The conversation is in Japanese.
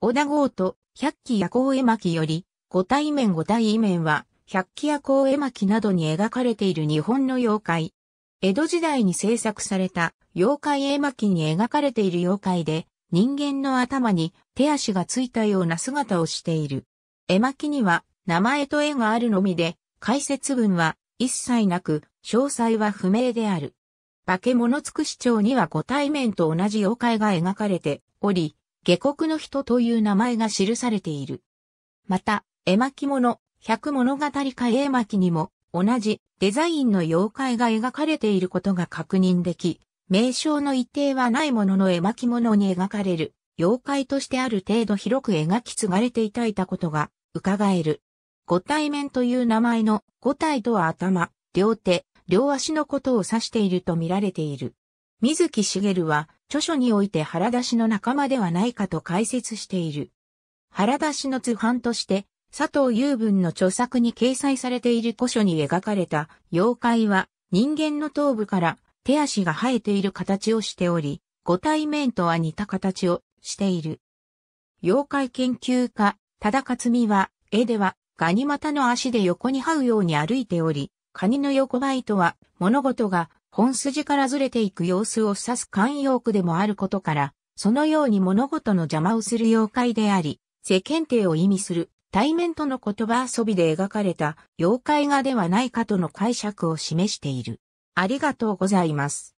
小田豪と百鬼夜行絵巻より、五体面五体面は、百鬼夜行絵巻などに描かれている日本の妖怪。江戸時代に制作された妖怪絵巻に描かれている妖怪で、人間の頭に手足がついたような姿をしている。絵巻には名前と絵があるのみで、解説文は一切なく、詳細は不明である。化け物つくし町には五体面と同じ妖怪が描かれており、下国の人という名前が記されている。また、絵巻物、百物語会絵巻にも同じデザインの妖怪が描かれていることが確認でき、名称の一定はないものの絵巻物に描かれる妖怪としてある程度広く描き継がれていたいたことが伺える。五体面という名前の五体とは頭、両手、両足のことを指していると見られている。水木しげるは著書において腹出しの仲間ではないかと解説している。腹出しの図版として佐藤雄文の著作に掲載されている古書に描かれた妖怪は人間の頭部から手足が生えている形をしており、五体面とは似た形をしている。妖怪研究家、多田克美は、絵ではガニ股の足で横に這うように歩いており、カニの横ばいとは物事が本筋からずれていく様子を指す慣用句でもあることから、そのように物事の邪魔をする妖怪であり、世間体を意味する対面との言葉遊びで描かれた妖怪画ではないかとの解釈を示している。ありがとうございます。